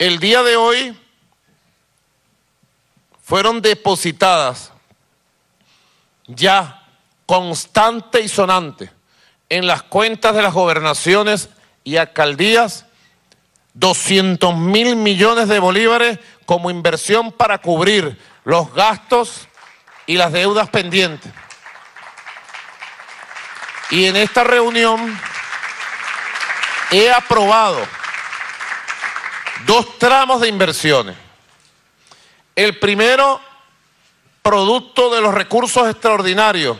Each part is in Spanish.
El día de hoy fueron depositadas ya constante y sonante en las cuentas de las gobernaciones y alcaldías 200 mil millones de bolívares como inversión para cubrir los gastos y las deudas pendientes. Y en esta reunión he aprobado dos tramos de inversiones. El primero, producto de los recursos extraordinarios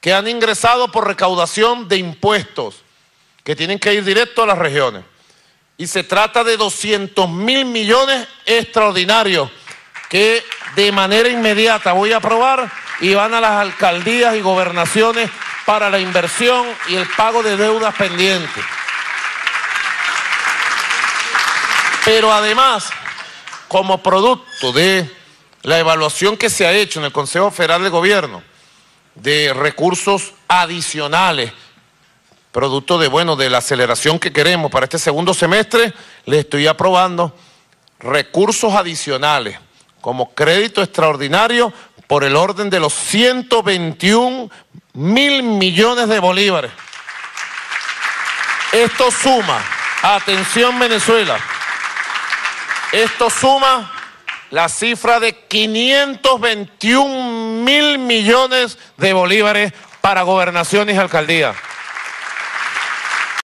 que han ingresado por recaudación de impuestos, que tienen que ir directo a las regiones. Y se trata de 200 mil millones extraordinarios que de manera inmediata voy a aprobar y van a las alcaldías y gobernaciones para la inversión y el pago de deudas pendientes. Pero además, como producto de la evaluación que se ha hecho en el Consejo Federal de Gobierno de recursos adicionales, producto de, bueno, de la aceleración que queremos para este segundo semestre, le estoy aprobando recursos adicionales como crédito extraordinario por el orden de los 121 mil millones de bolívares. Esto suma, atención Venezuela, esto suma la cifra de 521 mil millones de bolívares para gobernaciones y alcaldías.